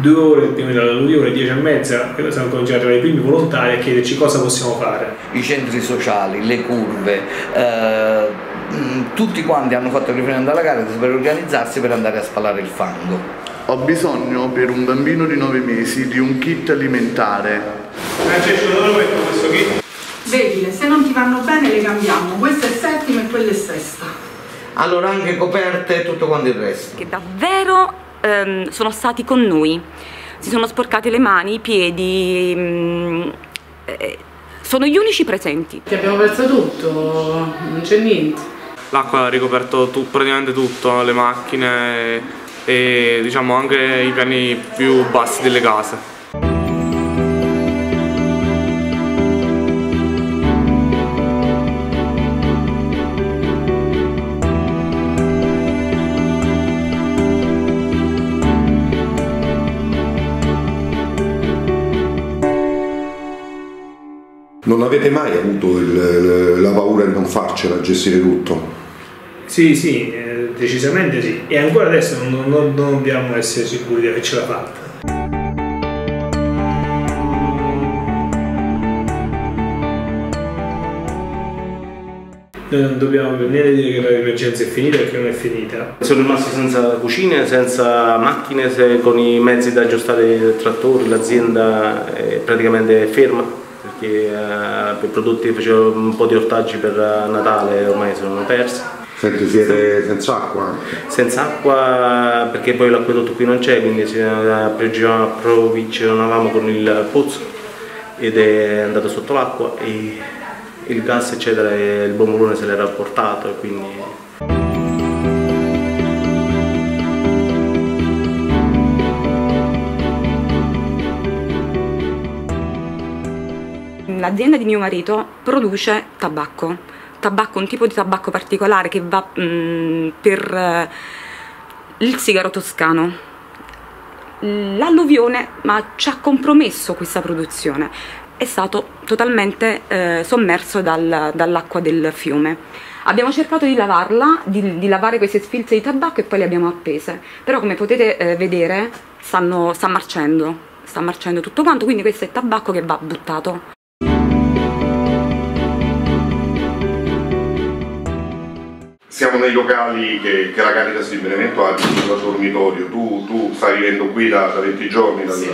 due ore prima dell'alluvione, dieci e mezza, siamo cominciati a i primi volontari a chiederci cosa possiamo fare. I centri sociali, le curve, eh, tutti quanti hanno fatto il riferimento alla gara per organizzarsi per andare a spalare il fango. Ho bisogno per un bambino di 9 mesi di un kit alimentare. Francesco, dove lo metto questo kit? Vedile, se non ti vanno bene le cambiamo, questa è settima e quella è sesta. Allora anche coperte e tutto quanto il resto. Che davvero ehm, sono stati con noi, si sono sporcati le mani, i piedi, mh, eh, sono gli unici presenti. Ti abbiamo perso tutto, non c'è niente. L'acqua ha ricoperto tu, praticamente tutto, le macchine e diciamo anche i piani più bassi delle case. Avete mai avuto il, la paura di non farcela a gestire tutto? Sì, sì, eh, decisamente sì. E ancora adesso non, non, non dobbiamo essere sicuri di avercela fatta. Noi non dobbiamo per niente dire che l'emergenza è finita perché non è finita. Sono rimasti senza cucine, senza macchine, con i mezzi da aggiustare i trattori, l'azienda è praticamente ferma perché eh, per prodotti facevo un po' di ortaggi per Natale ormai sono persi. Senti, siete senza acqua? Senza acqua perché poi l'acquedotto qui non c'è, quindi approvvigionavamo con il pozzo ed è andato sotto l'acqua e il gas eccetera e il bombolone se l'era portato quindi l'azienda di mio marito produce tabacco, tabacco, un tipo di tabacco particolare che va mh, mm, per uh, il sigaro toscano. L'alluvione ci ha compromesso questa produzione, è stato totalmente eh, sommerso dal, dall'acqua del fiume. Abbiamo cercato di lavarla, di, di, lavare queste sfilze di tabacco e poi le abbiamo appese, però come potete eh, vedere stanno, sta marcendo, sta marcendo tutto quanto, quindi questo è tabacco che va buttato. Siamo nei locali che, che la Caritas di Benevento ha a dormitorio, tu, tu, stai vivendo qui da, da 20 giorni dal, sì.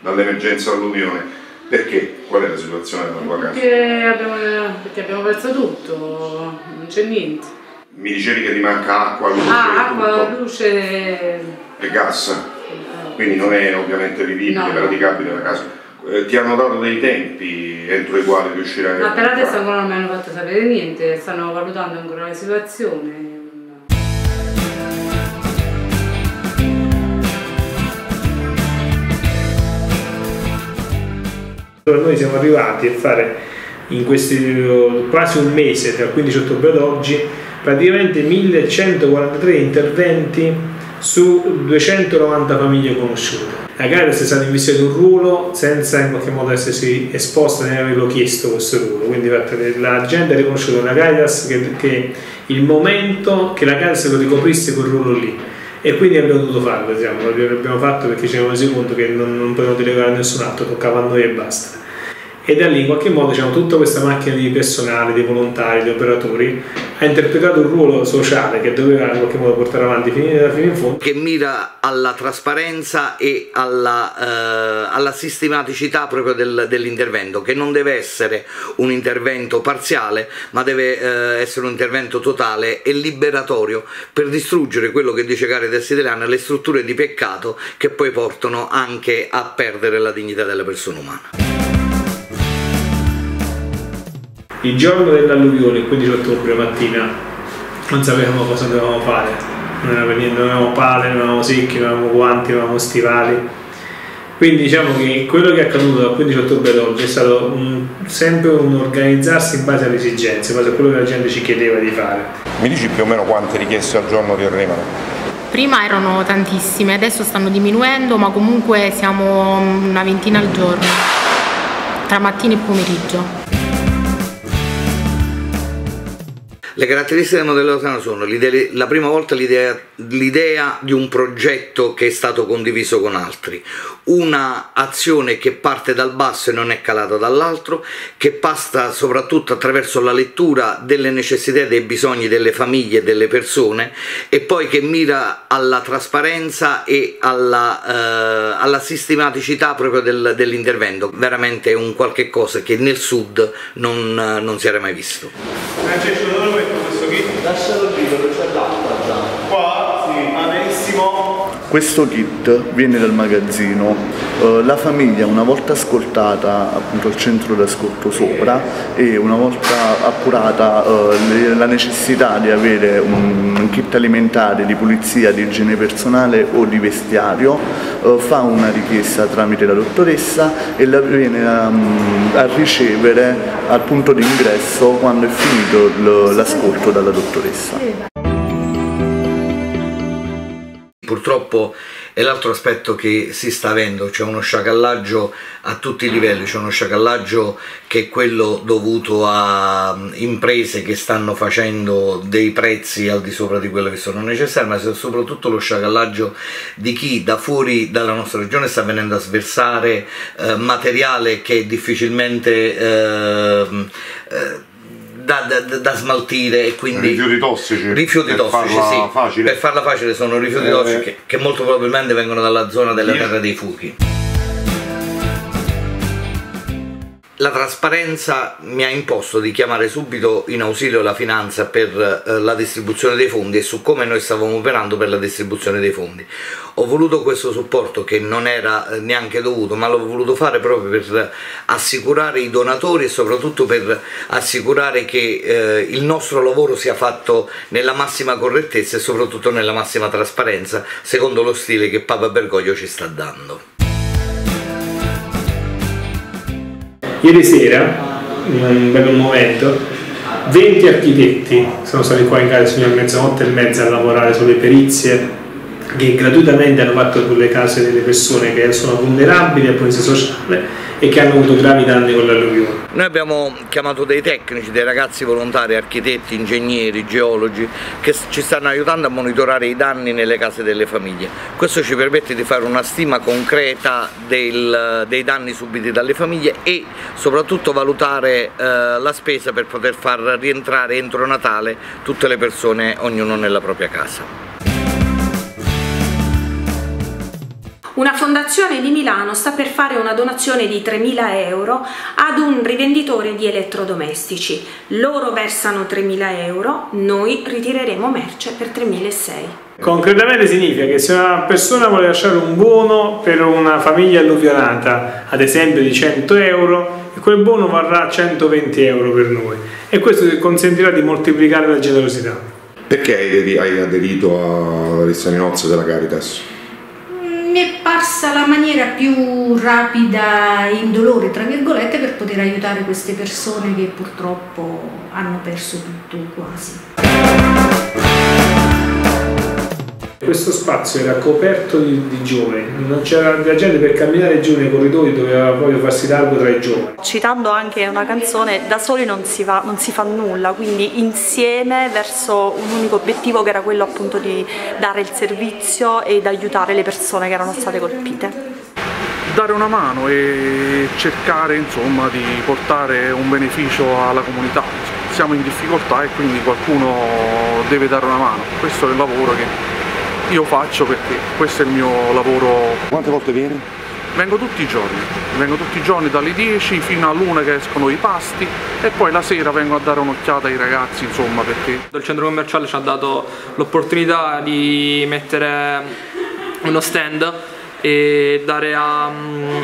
dall'emergenza alluvione, perché? Qual è la situazione della tua casa? Perché abbiamo, perché abbiamo perso tutto, non c'è niente. Mi dicevi che ti manca acqua, luce, ah, acqua, luce e gas, quindi non è ovviamente vivibile, no. praticabile la casa. Eh, ti hanno dato dei tempi entro i quali riuscire a... Ma per adesso ancora non mi hanno fatto sapere niente, stanno valutando ancora la situazione. Noi siamo arrivati a fare in questi quasi un mese, tra il 15 ottobre ad oggi, praticamente 1143 interventi su 290 famiglie conosciute. La Caritas è stata investita in un ruolo senza in qualche modo essersi esposta né averlo chiesto questo ruolo, quindi la gente ha riconosciuto la Caritas che, che il momento che la Caritas lo ricoprisse quel ruolo lì. E quindi abbiamo dovuto farlo, diciamo, l'abbiamo fatto perci ci siamo resi conto che non, non potevamo delegare a nessun altro, toccava a noi e basta. E da lì in qualche modo diciamo, tutta questa macchina di personale, di volontari, di operatori ha interpretato un ruolo sociale che doveva in qualche modo portare avanti fino, in fondo. Che mira alla trasparenza e alla, eh, alla sistematicità proprio del, dell'intervento, che non deve essere un intervento parziale, ma deve eh, essere un intervento totale e liberatorio per distruggere quello che dice Caritas Italiana, le strutture di peccato che poi portano anche a perdere la dignità della persona umana. Il giorno dell'alluvione, il 15 ottobre mattina, non sapevamo cosa dovevamo fare. Non avevamo niente, non avevamo pale, non avevamo secchi, non avevamo guanti, non avevamo stivali. Quindi diciamo che quello che è accaduto dal 15 ottobre ad oggi è stato un, sempre un organizzarsi in base alle esigenze, in base a quello che la gente ci chiedeva di fare. Mi dici più o meno quante richieste al giorno ti arrivano? Prima erano tantissime, adesso stanno diminuendo, ma comunque siamo una ventina al giorno, tra mattina e pomeriggio. Le caratteristiche del modello Toscano sono la prima volta l'idea, di un progetto che è stato condiviso con altri, una azione che parte dal basso e non è calata dall'altro, che passa soprattutto attraverso la lettura delle necessità e dei bisogni delle famiglie e delle persone e poi che mira alla trasparenza e alla, eh, alla sistematicità proprio del, dell'intervento. Veramente un qualche cosa che nel sud non, non si era mai visto. Francesco, dove metto questo kit? Lascialo lì dove c'è l'acqua già. Qua? Sì, va benissimo. Questo kit viene dal magazzino, uh, la famiglia una volta ascoltata appunto il centro d'ascolto sopra e una volta appurata le, la necessità di avere un kit alimentare di pulizia, di igiene personale o di vestiario, uh, fa una richiesta tramite la dottoressa e la viene a ricevere al punto di ingresso quando è finito l'ascolto dalla dottoressa. Purtroppo è l'altro aspetto che si sta avendo, c'è uno sciacallaggio a tutti i livelli, c'è uno sciacallaggio che è quello dovuto a mm, imprese che stanno facendo dei prezzi al di sopra di quello che sono necessari, ma soprattutto lo sciacallaggio di chi da fuori dalla nostra regione sta venendo a sversare eh, materiale che difficilmente eh, eh, da, da, da, smaltire e quindi rifiuti tossici rifiuti per tossici farla sì. facile. per farla facile sono rifiuti eh, tossici che, che, molto probabilmente vengono dalla zona della terra dei fuchi La trasparenza mi ha imposto di chiamare subito in ausilio la finanza per eh, la distribuzione dei fondi e su come noi stavamo operando per la distribuzione dei fondi. Ho voluto questo supporto che non era eh, neanche dovuto, ma l'ho voluto fare proprio per assicurare i donatori e soprattutto per assicurare che eh, il nostro lavoro sia fatto nella massima correttezza e soprattutto nella massima trasparenza, secondo lo stile che Papa Bergoglio ci sta dando. Ieri sera, in un bel momento, 20 architetti sono stati qua in casa fino a mezzanotte e mezza a lavorare sulle perizie che gratuitamente hanno fatto sulle case delle persone che sono vulnerabili al vista sociale e che hanno avuto gravi danni con l'alluvione. Noi abbiamo chiamato dei tecnici, dei ragazzi volontari, architetti, ingegneri, geologi che ci stanno aiutando a monitorare i danni nelle case delle famiglie. Questo ci permette di fare una stima concreta del, dei danni subiti dalle famiglie e soprattutto valutare eh, la spesa per poter far rientrare entro Natale tutte le persone, ognuno nella propria casa. Una fondazione di Milano sta per fare una donazione di 3.000 euro ad un rivenditore di elettrodomestici. Loro versano 3.000 euro, noi ritireremo merce per 3.600. Concretamente significa che se una persona vuole lasciare un buono per una famiglia alluvionata, ad esempio di 100 euro, quel buono varrà 120 euro per noi e questo consentirà di moltiplicare la generosità. Perché hai aderito alla lista di nozze della Caritas? Mi è parsa la maniera più rapida e indolore, tra virgolette, per poter aiutare queste persone che purtroppo hanno perso tutto quasi. Questo spazio era coperto di, di giovani, non c'era la gente per camminare giù nei corridoi doveva proprio farsi largo tra i giovani. Citando anche una canzone, da soli non si, va, non si fa nulla, quindi insieme verso un unico obiettivo che era quello appunto di dare il servizio ed aiutare le persone che erano state colpite. Dare una mano e cercare insomma di portare un beneficio alla comunità. Siamo in difficoltà e quindi qualcuno deve dare una mano. Questo è il lavoro che io faccio perché questo è il mio lavoro. Quante volte vieni? Vengo tutti i giorni, vengo tutti i giorni dalle 10 fino all'una che escono i pasti e poi la sera vengo a dare un'occhiata ai ragazzi insomma perché... Il centro commerciale ci ha dato l'opportunità di mettere uno stand e dare a,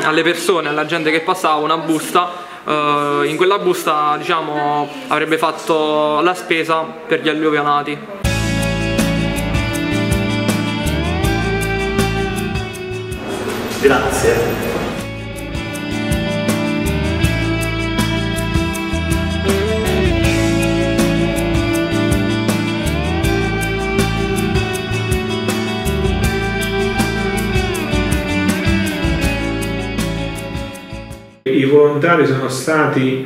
alle persone, alla gente che passava una busta Uh, in quella busta diciamo, avrebbe fatto la spesa per gli alluvionati. Grazie. I volontari sono stati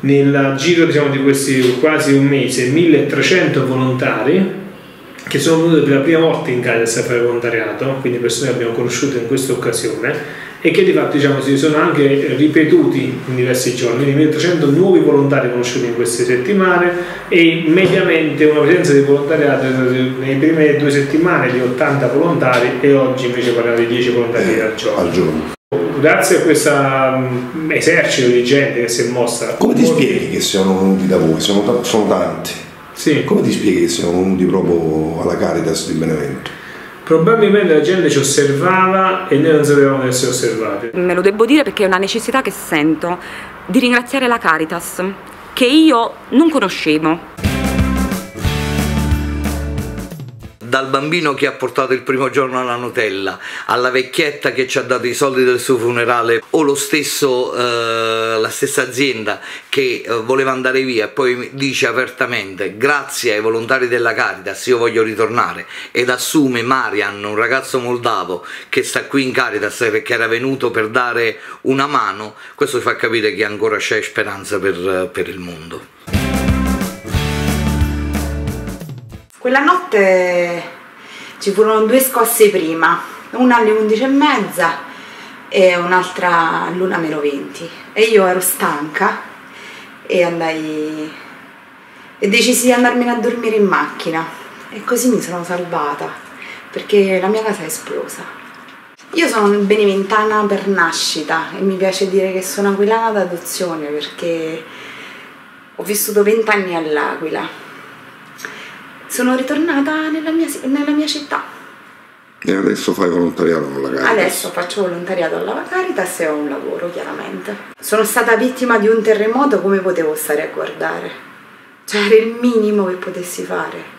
nel giro diciamo, di questi quasi un mese 1300 volontari che sono venuti per la prima volta in Caritas a fare volontariato, quindi persone che abbiamo conosciuto in questa occasione e che di fatto diciamo, si sono anche ripetuti in diversi giorni, quindi 1300 nuovi volontari conosciuti in queste settimane e mediamente una presenza di volontariato nelle prime due settimane di 80 volontari e oggi invece parliamo di 10 volontari al giorno. Al giorno. Grazie a questo esercito di gente che si è mossa. Come ti spieghi che siano venuti da voi? Sono, sono tanti. Sì. Come ti spieghi che siano venuti proprio alla Caritas di Benevento? Probabilmente la gente ci osservava e noi non sapevamo di essere osservati. Me lo devo dire perché è una necessità che sento di ringraziare la Caritas, che io non conoscevo. Dal bambino che ha portato il primo giorno alla Nutella, alla vecchietta che ci ha dato i soldi del suo funerale o lo stesso, eh, la stessa azienda che eh, voleva andare via e poi dice apertamente grazie ai volontari della Caritas io voglio ritornare ed assume Marian, un ragazzo moldavo che sta qui in Caritas perché era venuto per dare una mano, questo fa capire che ancora c'è speranza per, per il mondo. Quella notte ci furono due scosse prima, una alle 11 e e un'altra all'una meno 20 e io ero stanca e andai e decisi di andarmene a dormire in macchina. E così mi sono salvata perché la mia casa è esplosa. Io sono beneventana per nascita e mi piace dire che sono aquilana d'adozione perché ho vissuto vent'anni all'Aquila sono ritornata nella mia, nella mia città. E adesso fai volontariato con la Caritas? Adesso faccio volontariato alla Caritas e ho un lavoro, chiaramente. Sono stata vittima di un terremoto, come potevo stare a guardare? Cioè era il minimo che potessi fare.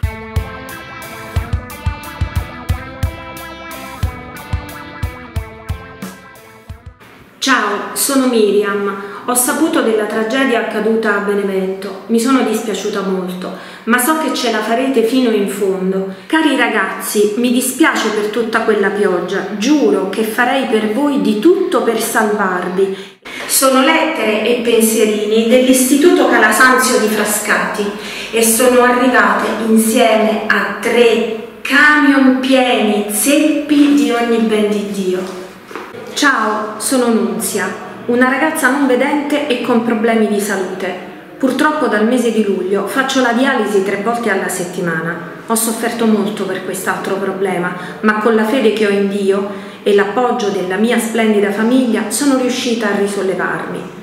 Ciao, sono Miriam. Ho saputo della tragedia accaduta a Benevento, mi sono dispiaciuta molto, ma so che ce la farete fino in fondo. Cari ragazzi, mi dispiace per tutta quella pioggia, giuro che farei per voi di tutto per salvarvi. Sono lettere e pensierini dell'Istituto Calasanzio di Frascati e sono arrivate insieme a tre camion pieni zeppi di ogni ben di Dio. Ciao, sono Nunzia una ragazza non vedente e con problemi di salute. Purtroppo dal mese di luglio faccio la dialisi tre volte alla settimana. Ho sofferto molto per quest'altro problema, ma con la fede che ho in Dio e l'appoggio della mia splendida famiglia sono riuscita a risollevarmi.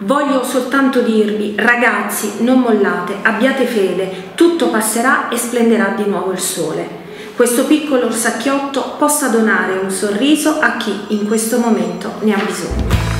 Voglio soltanto dirvi, ragazzi, non mollate, abbiate fede, tutto passerà e splenderà di nuovo il sole. Questo piccolo orsacchiotto possa donare un sorriso a chi in questo momento ne ha bisogno.